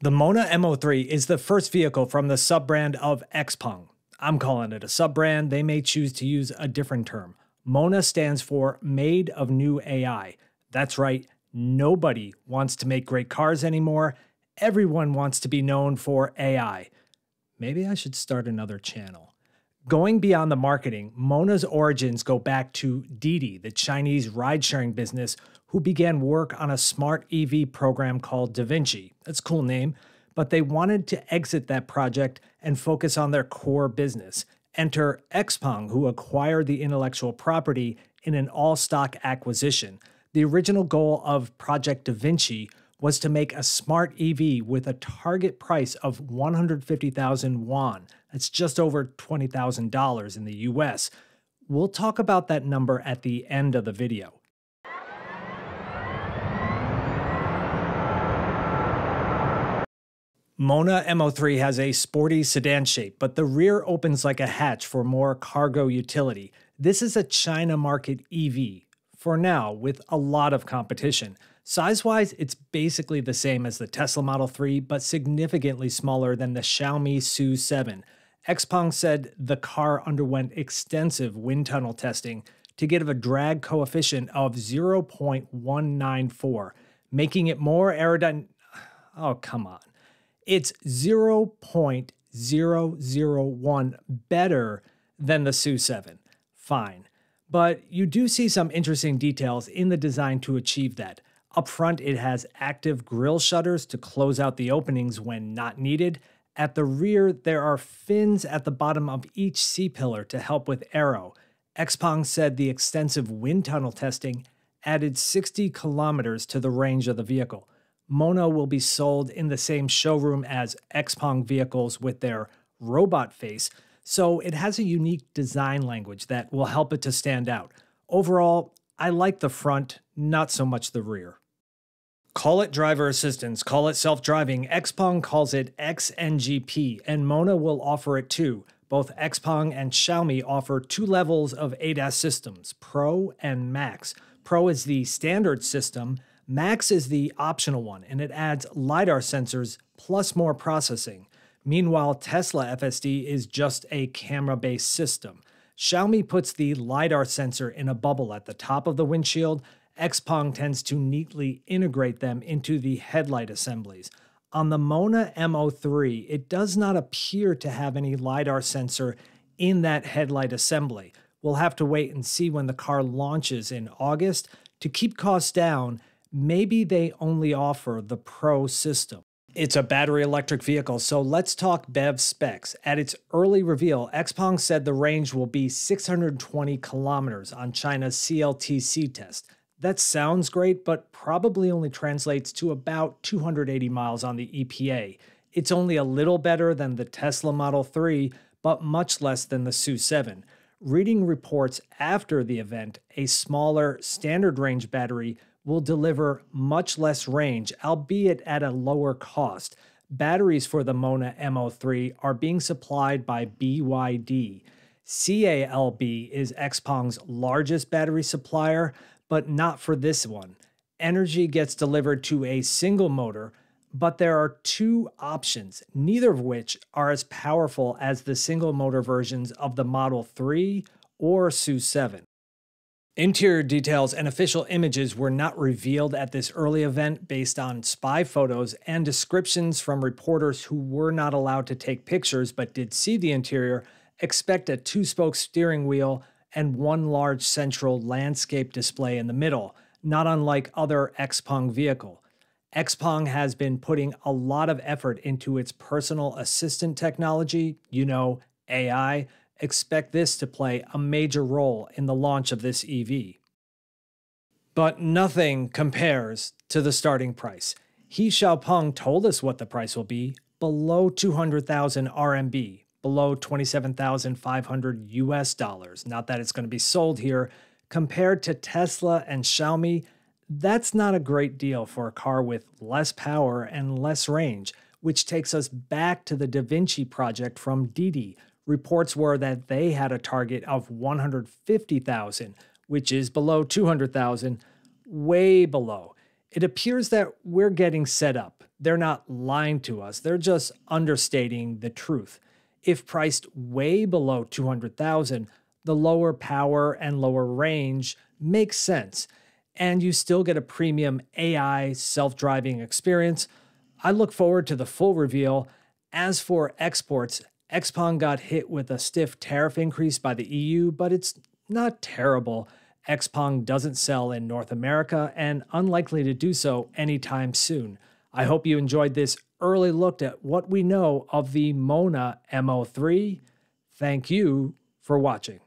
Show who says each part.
Speaker 1: The Mona MO3 is the first vehicle from the sub brand of Xpeng. I'm calling it a sub brand, they may choose to use a different term. Mona stands for Made of New AI. That's right, nobody wants to make great cars anymore. Everyone wants to be known for AI. Maybe I should start another channel. Going beyond the marketing, Mona's origins go back to Didi, the Chinese ride sharing business who began work on a smart EV program called DaVinci. That's a cool name, but they wanted to exit that project and focus on their core business. Enter Xpeng, who acquired the intellectual property in an all stock acquisition. The original goal of Project DaVinci was to make a smart EV with a target price of 150,000 yuan. That's just over $20,000 in the US. We'll talk about that number at the end of the video. Mona MO3 has a sporty sedan shape, but the rear opens like a hatch for more cargo utility. This is a China market EV, for now, with a lot of competition. Size wise, it's basically the same as the Tesla Model 3, but significantly smaller than the Xiaomi SU7. Xpeng said the car underwent extensive wind tunnel testing to get a drag coefficient of 0.194, making it more aerodynamic. Oh, come on it's 0.001 better than the SU7. Fine. But you do see some interesting details in the design to achieve that. Up front, it has active grille shutters to close out the openings when not needed. At the rear, there are fins at the bottom of each C pillar to help with aero. Xpeng said the extensive wind tunnel testing added 60 kilometers to the range of the vehicle. Mona will be sold in the same showroom as Xpeng vehicles with their robot face, so it has a unique design language that will help it to stand out. Overall, I like the front, not so much the rear. Call it driver assistance, call it self driving. Xpeng calls it XNGP, and Mona will offer it too. Both Xpeng and Xiaomi offer two levels of ADAS systems Pro and Max. Pro is the standard system, Max is the optional one, and it adds LiDAR sensors plus more processing. Meanwhile, Tesla FSD is just a camera based system. Xiaomi puts the LiDAR sensor in a bubble at the top of the windshield. Xpeng tends to neatly integrate them into the headlight assemblies. On the Mona MO3, it does not appear to have any LiDAR sensor in that headlight assembly. We'll have to wait and see when the car launches in August. To keep costs down, maybe they only offer the Pro system. It's a battery electric vehicle, so let's talk BEV specs. At its early reveal, Xpeng said the range will be 620 kilometers on China's CLTC test. That sounds great, but probably only translates to about 280 miles on the EPA. It's only a little better than the Tesla Model 3, but much less than the SU7. Reading reports after the event, a smaller standard range battery will deliver much less range, albeit at a lower cost. Batteries for the Mona MO3 are being supplied by BYD. CALB is Xpeng's largest battery supplier, but not for this one. Energy gets delivered to a single motor, but there are two options, neither of which are as powerful as the single motor versions of the Model 3 or SU7. Interior details and official images were not revealed at this early event based on spy photos and descriptions from reporters who were not allowed to take pictures but did see the interior. Expect a two spoke steering wheel and one large central landscape display in the middle, not unlike other Xpeng vehicle. Xpeng has been putting a lot of effort into its personal assistant technology, you know, AI, expect this to play a major role in the launch of this EV. But nothing compares to the starting price. He Xiaopeng told us what the price will be below 200,000 RMB, below 27,500 US dollars. Not that it's going to be sold here. Compared to Tesla and Xiaomi, that's not a great deal for a car with less power and less range, which takes us back to the DaVinci project from Didi, reports were that they had a target of 150,000, which is below 200,000, way below. It appears that we're getting set up. they're not lying to us. They're just understating the truth. If priced way below 200,000, the lower power and lower range makes sense, and you still get a premium AI self-driving experience. I look forward to the full reveal. As for exports, Xpeng got hit with a stiff tariff increase by the EU, but it's not terrible. Xpeng doesn't sell in North America and unlikely to do so anytime soon. I hope you enjoyed this early look at what we know of the Mona MO3. Thank you for watching.